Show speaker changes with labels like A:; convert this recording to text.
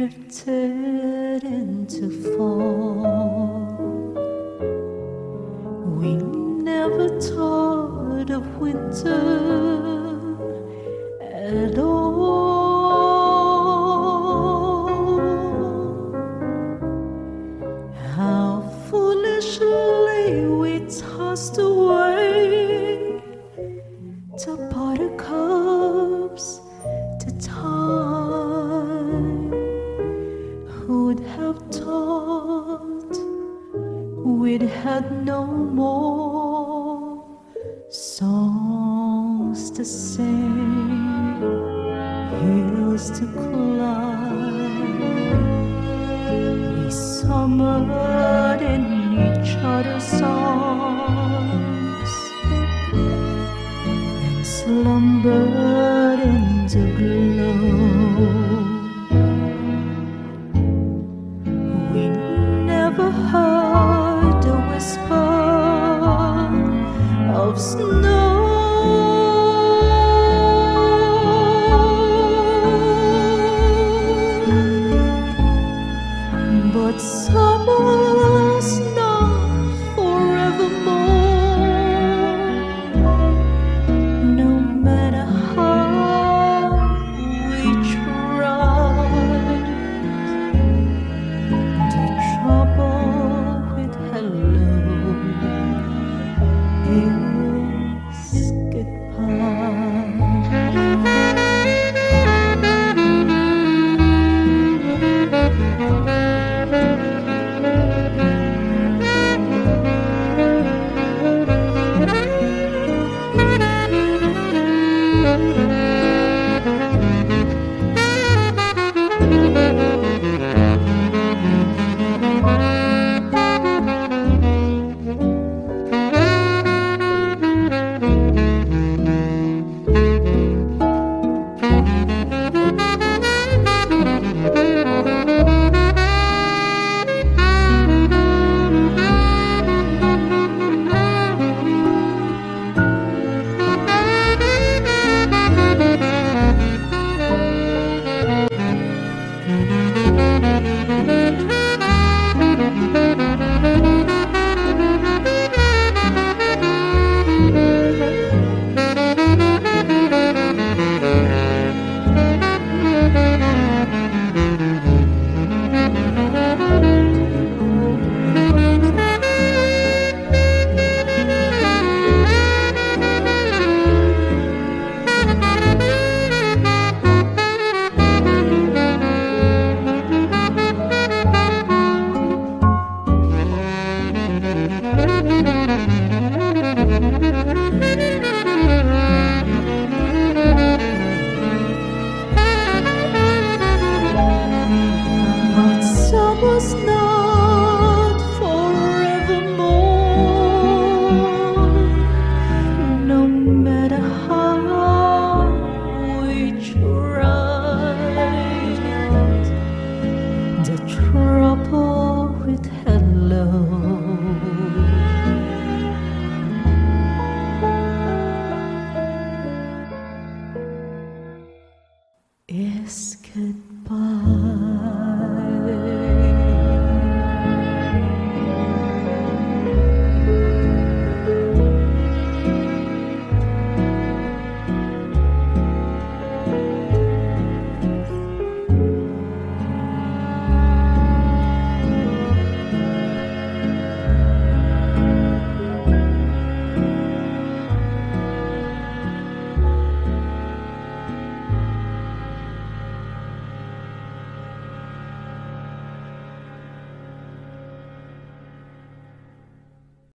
A: drifted into fall. We never thought of winter we'd had no more songs to sing, hills to climb? We summered in each other's arms and slumbered is summer's not